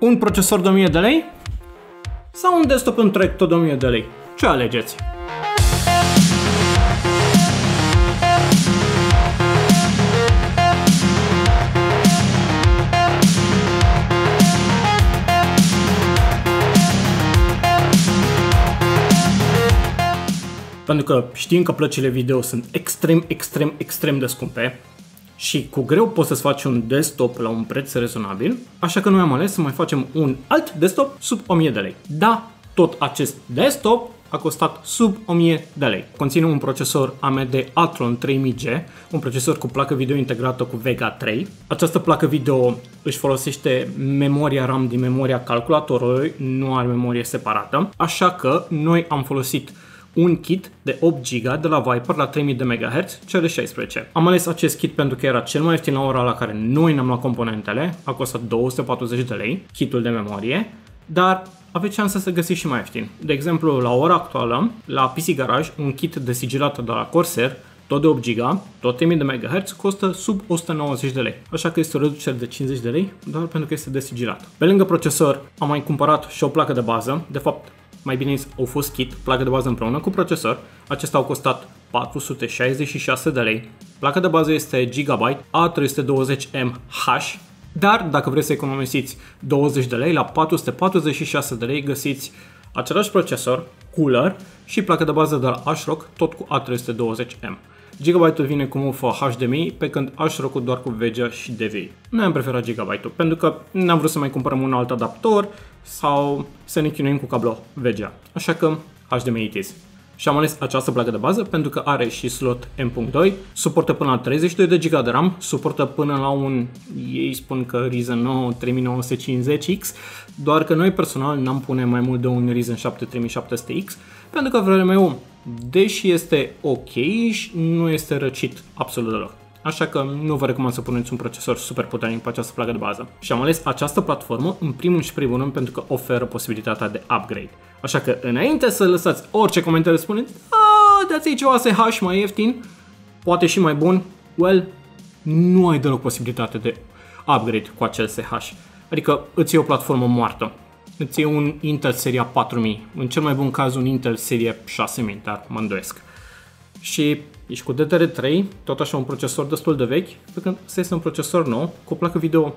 Un procesor de 1000 de lei? Sau un desktop întreg tot de 1000 de lei? Ce alegeți? Pentru că știm că plăcile video sunt extrem, extrem, extrem de scumpe și cu greu poți să-ți faci un desktop la un preț rezonabil, așa că noi am ales să mai facem un alt desktop sub 1000 de lei. Da, tot acest desktop a costat sub 1000 de lei. Conține un procesor AMD Athlon 3000G, un procesor cu placă video integrată cu Vega 3. Această placă video își folosește memoria RAM din memoria calculatorului, nu are memorie separată, așa că noi am folosit un kit de 8 GB de la Viper la 3000 de MHz, cel de 16. Am ales acest kit pentru că era cel mai ieftin la ora la care noi ne-am luat componentele, a costat 240 de lei, kitul de memorie, dar aveți șansa să găsiți și mai ieftin. De exemplu, la ora actuală, la PC Garage, un kit de sigilat de la Corsair, tot de 8 GB, tot 3000 de MHz, costă sub 190 de lei. Așa că este o reducere de 50 de lei, doar pentru că este desigilat. Pe lângă procesor, am mai cumpărat și o placă de bază. De fapt, mai bine zis, au fost kit, placă de bază împreună cu procesor. Acesta au costat 466 de lei. Placa de bază este Gigabyte A320MH, dar dacă vreți să economisiți 20 de lei, la 446 de lei găsiți același procesor, cooler și placă de bază de la ASRock, tot cu A320M. Gigabyte-ul vine cu mufă HDMI, pe când ASRock-ul doar cu VGA și DVI. Noi am preferat Gigabyte-ul, pentru că n-am vrut să mai cumpărăm un alt adaptor sau să ne chinuim cu cablu VGA. Așa că HDMI it is. Și am ales această placă de bază pentru că are și slot M.2, suportă până la 32 de GB de RAM, suportă până la un, ei spun că Ryzen 9 3950X, doar că noi personal n-am pune mai mult de un Ryzen 7 3700X, pentru că VRM-ul, deși este ok, nu este răcit absolut deloc. Așa că nu vă recomand să puneți un procesor super puternic pe această placă de bază. Și am ales această platformă în primul și primul rând pentru că oferă posibilitatea de upgrade. Așa că înainte să lăsați orice comentariu spuneți, dați-i ceva SH mai ieftin, poate și mai bun, well, nu ai deloc posibilitate de upgrade cu acel SH. Adică îți iei o platformă moartă. Îți iei un Intel seria 4000, în cel mai bun caz un Intel serie 6000, dar mă îndoiesc. Și ești cu DDR3, tot așa un procesor destul de vechi, pe când ăsta este un procesor nou, cu o placă video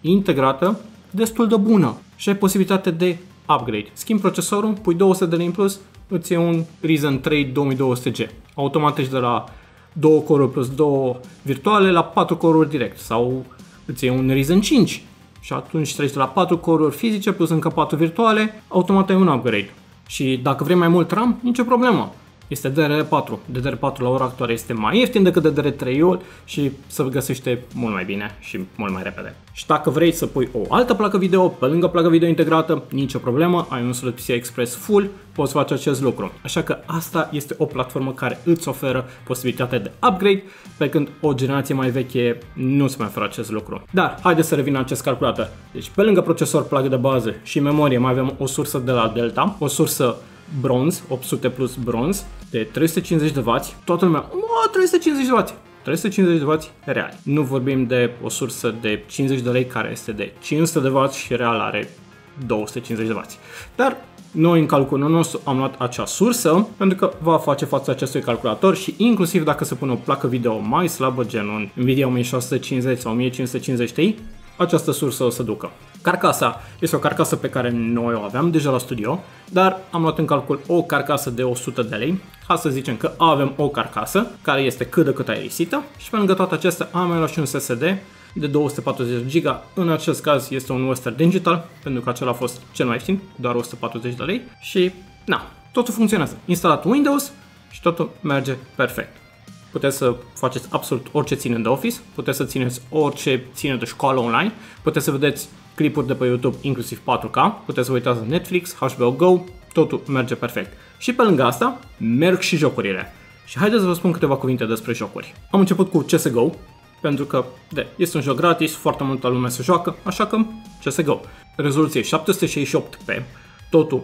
integrată, destul de bună și ai posibilitate de upgrade. Schimbi procesorul, pui 200 de lei în plus, îți e un Ryzen 3 2200G. Automat ești de la 2 core plus 2 virtuale la 4 core direct sau îți e un Ryzen 5 și atunci treci de la 4 core fizice plus încă 4 virtuale, automat ai un upgrade. Și dacă vrei mai mult RAM, nicio problemă este DDR4. DDR4 la ora actuală este mai ieftin decât DDR3-ul și se găsește mult mai bine și mult mai repede. Și dacă vrei să pui o altă placă video pe lângă placă video integrată, nicio problemă, ai un slot PCI Express full, poți face acest lucru. Așa că asta este o platformă care îți oferă posibilitatea de upgrade, pe când o generație mai veche nu se mai oferă acest lucru. Dar, haideți să revin la acest calculator. Deci, pe lângă procesor, placă de bază și memorie, mai avem o sursă de la Delta, o sursă bronz, 800 plus bronz, de 350 de W, toată lumea, mă, 350 de W, 350 de W real. Nu vorbim de o sursă de 50 de lei care este de 500 de W și real are 250 de W. Dar noi în calculul nostru am luat acea sursă pentru că va face față acestui calculator și inclusiv dacă se pune o placă video mai slabă gen un Nvidia 1650 sau 1550 Ti, această sursă o să ducă. Carcasa este o carcasă pe care noi o aveam deja la studio, dar am luat în calcul o carcasă de 100 de lei. Hai să zicem că avem o carcasă care este cât de cât aerisită și pe lângă toate acestea am mai luat și un SSD de 240 GB. În acest caz este un Western Digital, pentru că acela a fost cel mai ieftin, doar 140 de lei și na, totul funcționează. Instalat Windows și totul merge perfect. Puteți să faceți absolut orice ține de Office, puteți să țineți orice ține de școală online, puteți să vedeți clipuri de pe YouTube, inclusiv 4K, puteți să vă uitați la Netflix, HBO Go, totul merge perfect. Și pe lângă asta, merg și jocurile. Și haideți să vă spun câteva cuvinte despre jocuri. Am început cu CSGO, pentru că de, este un joc gratis, foarte multă lume se joacă, așa că CSGO. Rezoluție 768p, totul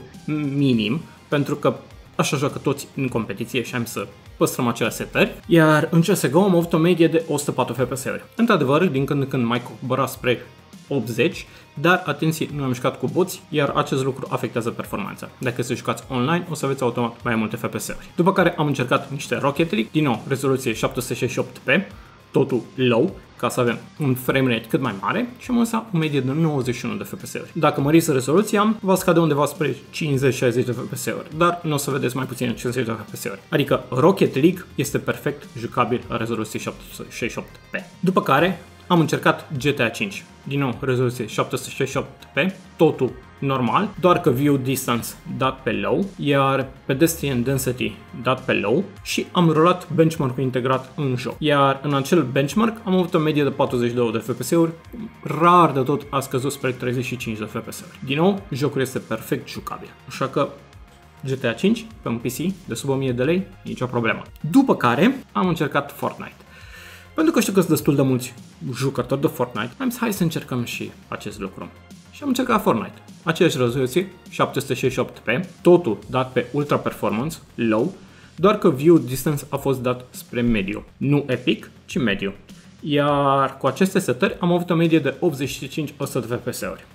minim, pentru că așa joacă toți în competiție și am să păstrăm acele setări. Iar în CSGO am avut o medie de 104 FPS-uri. Într-adevăr, din când în când mai cobora spre 80, dar atenție, nu am jucat cu boți, iar acest lucru afectează performanța. Dacă se jucați online, o să aveți automat mai multe FPS-uri. După care am încercat niște Rocket League, din nou, rezoluție 768p, totul low, ca să avem un frame rate cât mai mare și am lăsat o medie de 91 de FPS-uri. Dacă măriți rezoluția, va scade undeva spre 50-60 de FPS-uri, dar nu o să vedeți mai puțin 50 de FPS-uri. Adică Rocket League este perfect jucabil la rezoluție 768p. După care am încercat GTA 5. Din nou, rezoluție 768p, totul normal, doar că view distance dat pe low, iar pedestrian density dat pe low și am rulat benchmark-ul integrat în joc. Iar în acel benchmark am avut o medie de 42 de FPS-uri, rar de tot a scăzut spre 35 de FPS-uri. Din nou, jocul este perfect jucabil, așa că GTA 5 pe un PC de sub 1000 de lei, nicio problemă. După care am încercat Fortnite. Pentru că știu că sunt destul de mulți jucători de Fortnite, am zis hai să încercăm și acest lucru. Și am încercat Fortnite. Aceeași rezoluție, 768p, totul dat pe Ultra Performance, low, doar că view distance a fost dat spre mediu. Nu epic, ci mediu. Iar cu aceste setări am avut o medie de 85-100 de FPS-uri.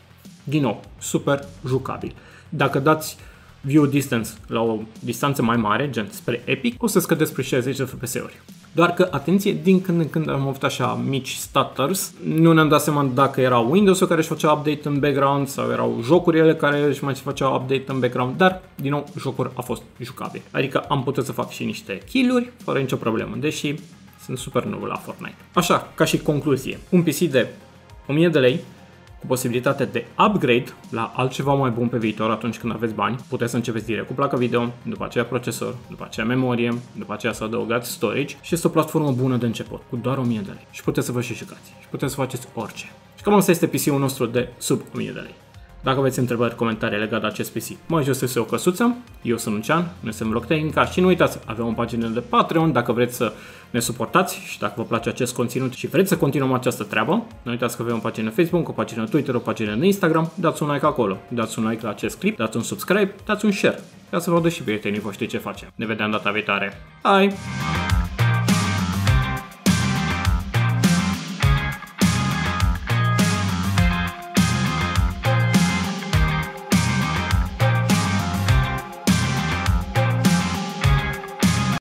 Din nou, super jucabil. Dacă dați view distance la o distanță mai mare, gen spre epic, o să scădeți spre 60 de FPS-uri. Doar că, atenție, din când în când am avut așa mici stutters, nu ne-am dat seama dacă era Windows-ul care își făcea update în background sau erau jocurile care își mai făceau update în background, dar, din nou, jocul a fost jucabil. Adică am putut să fac și niște kill-uri fără nicio problemă, deși sunt super nou la Fortnite. Așa, ca și concluzie, un PC de 1000 de lei cu posibilitatea de upgrade la altceva mai bun pe viitor atunci când aveți bani. Puteți să începeți direct cu placa video, după aceea procesor, după aceea memorie, după aceea să adăugați storage și este o platformă bună de început, cu doar 1000 de lei. Și puteți să vă și jucați. Și puteți să faceți orice. Și cam asta este PC-ul nostru de sub 1000 de lei. Dacă aveți întrebări, comentarii legate de acest PC, mai jos este o căsuță. Eu sunt Lucian, noi suntem Block Technica și nu uitați, avem o pagină de Patreon dacă vreți să ne suportați și dacă vă place acest conținut și vreți să continuăm această treabă. Nu uitați că avem o pagină Facebook, o pagină Twitter, o pagină Instagram. Dați un like acolo, dați un like la acest clip, dați un subscribe, dați un share ca să vadă și prietenii voștri ce facem. Ne vedem data viitoare. Bye!